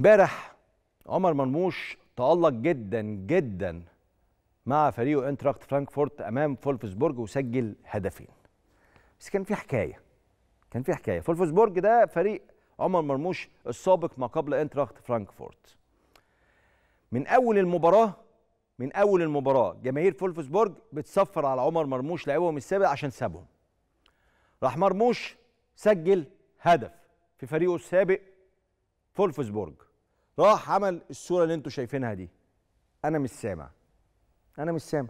امبارح عمر مرموش تألق جدا جدا مع فريقه أنتراخت فرانكفورت أمام فولفسبورج وسجل هدفين. بس كان في حكاية كان في حكاية. فولفسبورج ده فريق عمر مرموش السابق ما قبل أنتراخت فرانكفورت. من أول المباراة من أول المباراة جماهير فولفسبورج بتصفر على عمر مرموش لعيبهم السابق عشان سابهم. راح مرموش سجل هدف في فريقه السابق فولفسبورج راح عمل الصورة اللي أنتوا شايفينها دي. أنا مش سامع. أنا مش سامع.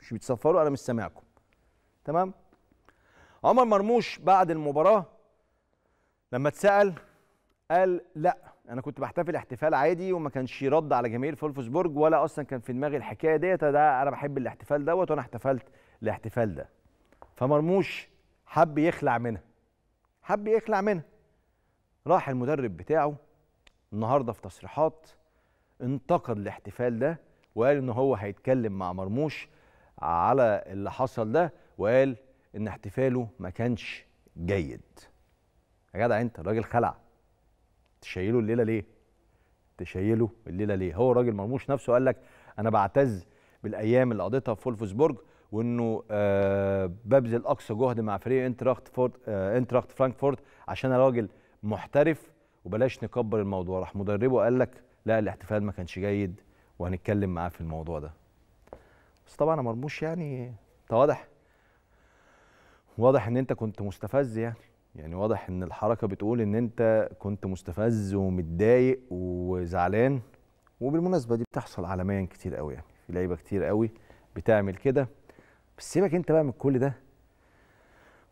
مش بتصفروا أنا مش سامعكم. تمام؟ عمر مرموش بعد المباراة لما اتسأل قال لا أنا كنت بحتفل احتفال عادي وما كانش رد على جماهير فولفسبورج ولا أصلا كان في دماغي الحكاية ديت ده أنا بحب الاحتفال دوت وأنا احتفلت الاحتفال ده. فمرموش حب يخلع منها. حب يخلع منها. راح المدرب بتاعه النهارده في تصريحات انتقد الاحتفال ده وقال إن هو هيتكلم مع مرموش على اللي حصل ده وقال إن احتفاله ما كانش جيد. يا جدع أنت الراجل خلع. تشيله الليلة ليه؟ تشيله الليلة ليه؟ هو الراجل مرموش نفسه قال لك أنا بعتز بالأيام اللي قضيتها في فولفسبورج وإنه آه ببذل اقصى جهد مع فريق إنتراخت فورت آه إنتراخت فرانكفورت عشان أنا راجل محترف وبلاش نكبر الموضوع. راح مدربه قال لك لا الاحتفال ما كانش جيد وهنتكلم معاه في الموضوع ده. بس طبعا يا مرموش يعني انت واضح. واضح إن أنت كنت مستفز يعني. يعني واضح إن الحركة بتقول إن أنت كنت مستفز ومتضايق وزعلان. وبالمناسبة دي بتحصل عالميا كتير قوي يعني. في لعيبة كتير قوي بتعمل كده. بس سيبك أنت بقى من كل ده.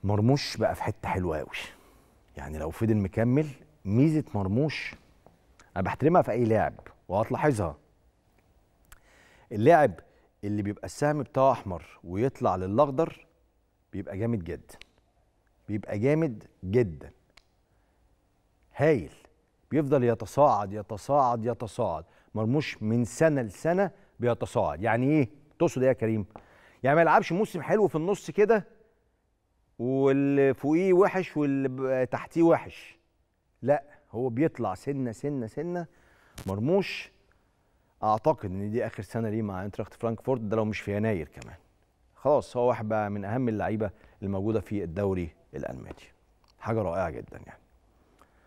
مرموش بقى في حتة حلوة قوي. يعني لو فضل مكمل ميزة مرموش أنا بحترمها في أي لاعب وهتلاحظها. اللاعب اللي بيبقى السهم بتاعه أحمر ويطلع للأخضر بيبقى جامد جدا بيبقى جامد جدا. هايل بيفضل يتصاعد يتصاعد يتصاعد. مرموش من سنة لسنة بيتصاعد. يعني إيه؟ تقصد إيه يا كريم؟ يعني ما يلعبش موسم حلو في النص كده واللي فوقيه وحش واللي تحتيه وحش. لا هو بيطلع سنة سنة سنة. مرموش أعتقد إن دي آخر سنة ليه مع أنتراخت فرانكفورت ده لو مش في يناير كمان. خلاص هو واحد بقى من أهم اللعيبة الموجودة في الدوري الألماني. حاجة رائعة جدا يعني.